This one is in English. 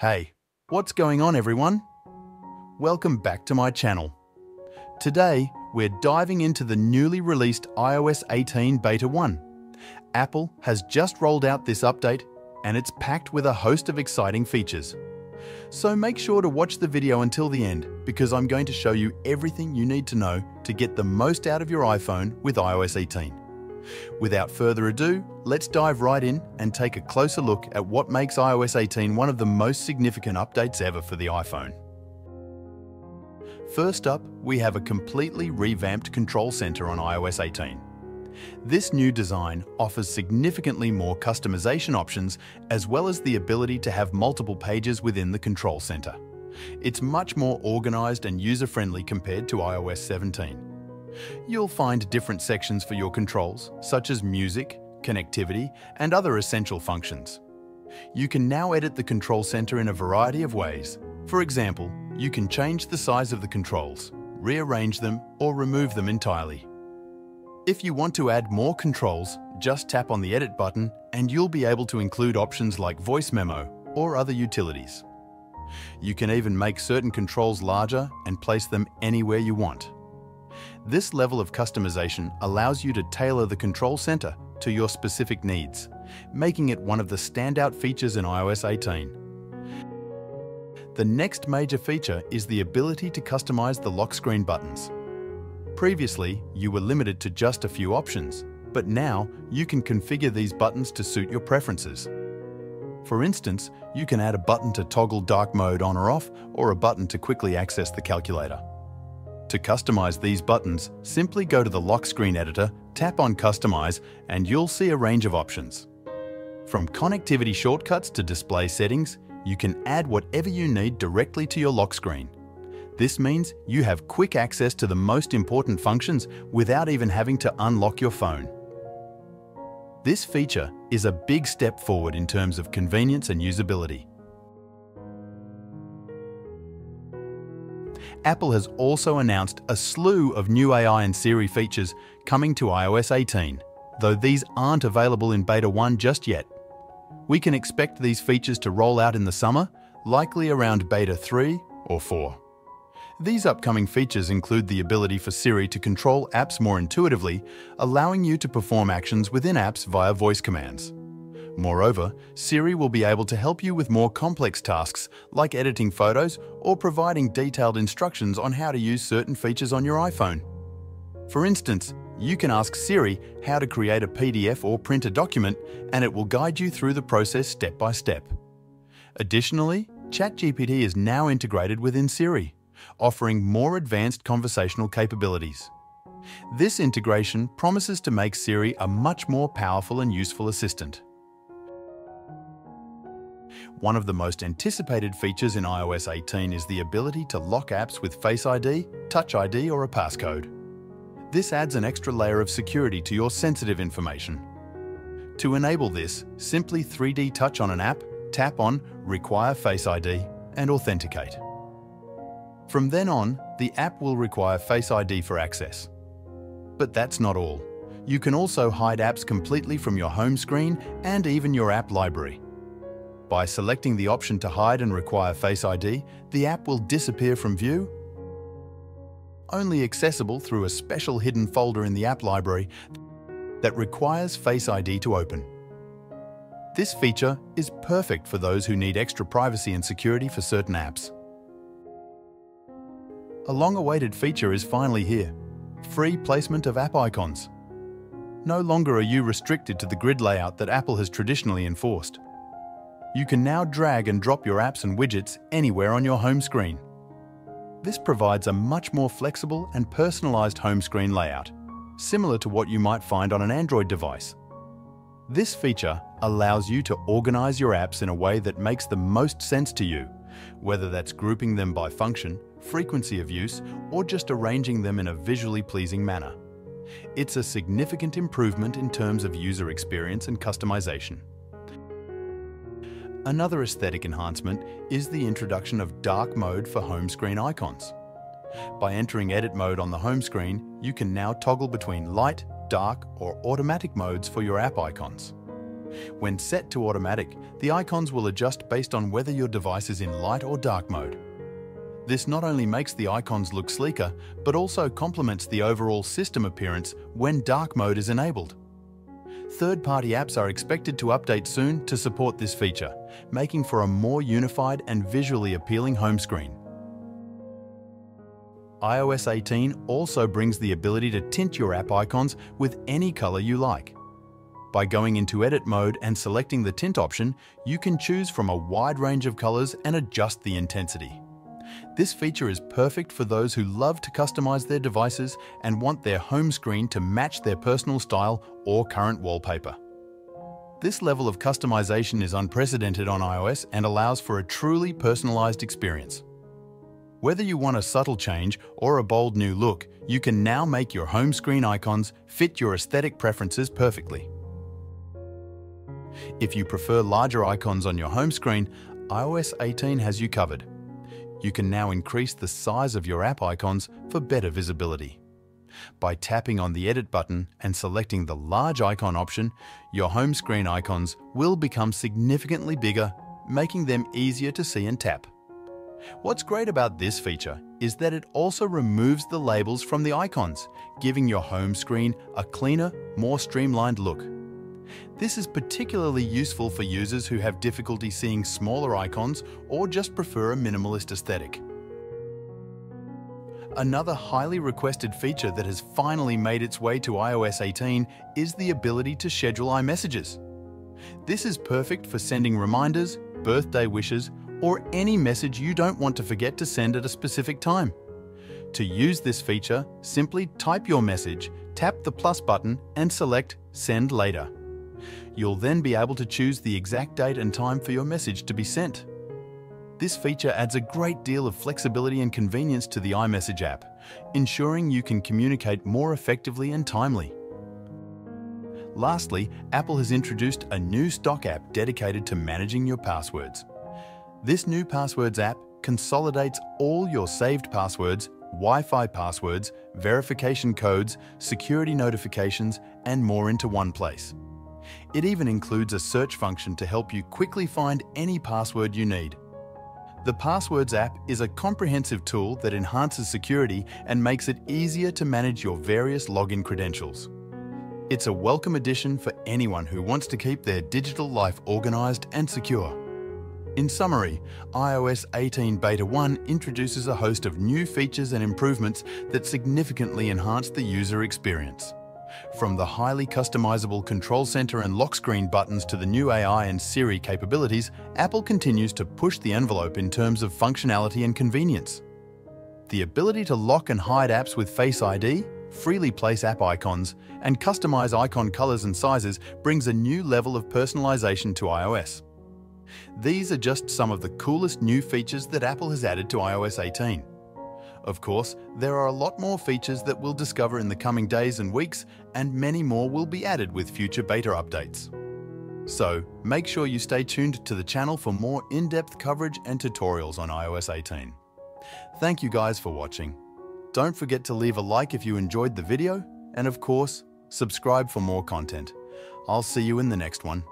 Hey, what's going on everyone? Welcome back to my channel. Today, we're diving into the newly released iOS 18 Beta 1. Apple has just rolled out this update and it's packed with a host of exciting features. So make sure to watch the video until the end because I'm going to show you everything you need to know to get the most out of your iPhone with iOS 18. Without further ado, let's dive right in and take a closer look at what makes iOS 18 one of the most significant updates ever for the iPhone. First up, we have a completely revamped control center on iOS 18. This new design offers significantly more customization options as well as the ability to have multiple pages within the control center. It's much more organized and user-friendly compared to iOS 17. You'll find different sections for your controls, such as music, connectivity, and other essential functions. You can now edit the control center in a variety of ways. For example, you can change the size of the controls, rearrange them, or remove them entirely. If you want to add more controls, just tap on the Edit button and you'll be able to include options like Voice Memo or other utilities. You can even make certain controls larger and place them anywhere you want. This level of customization allows you to tailor the control center to your specific needs, making it one of the standout features in iOS 18. The next major feature is the ability to customize the lock screen buttons. Previously, you were limited to just a few options, but now you can configure these buttons to suit your preferences. For instance, you can add a button to toggle dark mode on or off, or a button to quickly access the calculator. To customize these buttons, simply go to the lock screen editor, tap on Customize, and you'll see a range of options. From connectivity shortcuts to display settings, you can add whatever you need directly to your lock screen. This means you have quick access to the most important functions without even having to unlock your phone. This feature is a big step forward in terms of convenience and usability. Apple has also announced a slew of new AI and Siri features coming to iOS 18, though these aren't available in Beta 1 just yet. We can expect these features to roll out in the summer, likely around Beta 3 or 4. These upcoming features include the ability for Siri to control apps more intuitively, allowing you to perform actions within apps via voice commands. Moreover, Siri will be able to help you with more complex tasks like editing photos or providing detailed instructions on how to use certain features on your iPhone. For instance, you can ask Siri how to create a PDF or print a document and it will guide you through the process step by step. Additionally, ChatGPT is now integrated within Siri offering more advanced conversational capabilities. This integration promises to make Siri a much more powerful and useful assistant. One of the most anticipated features in iOS 18 is the ability to lock apps with Face ID, Touch ID or a passcode. This adds an extra layer of security to your sensitive information. To enable this, simply 3D touch on an app, tap on Require Face ID and authenticate. From then on, the app will require Face ID for access. But that's not all. You can also hide apps completely from your home screen and even your app library. By selecting the option to hide and require Face ID, the app will disappear from view, only accessible through a special hidden folder in the app library that requires Face ID to open. This feature is perfect for those who need extra privacy and security for certain apps. A long-awaited feature is finally here. Free placement of app icons. No longer are you restricted to the grid layout that Apple has traditionally enforced. You can now drag and drop your apps and widgets anywhere on your home screen. This provides a much more flexible and personalized home screen layout, similar to what you might find on an Android device. This feature allows you to organize your apps in a way that makes the most sense to you, whether that's grouping them by function frequency of use, or just arranging them in a visually pleasing manner. It's a significant improvement in terms of user experience and customization. Another aesthetic enhancement is the introduction of dark mode for home screen icons. By entering edit mode on the home screen, you can now toggle between light, dark or automatic modes for your app icons. When set to automatic, the icons will adjust based on whether your device is in light or dark mode. This not only makes the icons look sleeker, but also complements the overall system appearance when dark mode is enabled. Third-party apps are expected to update soon to support this feature, making for a more unified and visually appealing home screen. iOS 18 also brings the ability to tint your app icons with any color you like. By going into edit mode and selecting the tint option, you can choose from a wide range of colors and adjust the intensity. This feature is perfect for those who love to customize their devices and want their home screen to match their personal style or current wallpaper. This level of customization is unprecedented on iOS and allows for a truly personalized experience. Whether you want a subtle change or a bold new look, you can now make your home screen icons fit your aesthetic preferences perfectly. If you prefer larger icons on your home screen, iOS 18 has you covered you can now increase the size of your app icons for better visibility. By tapping on the Edit button and selecting the Large Icon option, your home screen icons will become significantly bigger, making them easier to see and tap. What's great about this feature is that it also removes the labels from the icons, giving your home screen a cleaner, more streamlined look. This is particularly useful for users who have difficulty seeing smaller icons or just prefer a minimalist aesthetic. Another highly requested feature that has finally made its way to iOS 18 is the ability to schedule iMessages. This is perfect for sending reminders, birthday wishes, or any message you don't want to forget to send at a specific time. To use this feature, simply type your message, tap the plus button and select Send Later. You'll then be able to choose the exact date and time for your message to be sent. This feature adds a great deal of flexibility and convenience to the iMessage app, ensuring you can communicate more effectively and timely. Lastly, Apple has introduced a new stock app dedicated to managing your passwords. This new Passwords app consolidates all your saved passwords, Wi-Fi passwords, verification codes, security notifications, and more into one place. It even includes a search function to help you quickly find any password you need. The Passwords app is a comprehensive tool that enhances security and makes it easier to manage your various login credentials. It's a welcome addition for anyone who wants to keep their digital life organized and secure. In summary, iOS 18 Beta 1 introduces a host of new features and improvements that significantly enhance the user experience. From the highly customizable control center and lock screen buttons to the new AI and Siri capabilities, Apple continues to push the envelope in terms of functionality and convenience. The ability to lock and hide apps with Face ID, freely place app icons, and customize icon colors and sizes brings a new level of personalization to iOS. These are just some of the coolest new features that Apple has added to iOS 18. Of course, there are a lot more features that we'll discover in the coming days and weeks, and many more will be added with future beta updates. So, make sure you stay tuned to the channel for more in-depth coverage and tutorials on iOS 18. Thank you guys for watching. Don't forget to leave a like if you enjoyed the video, and of course, subscribe for more content. I'll see you in the next one.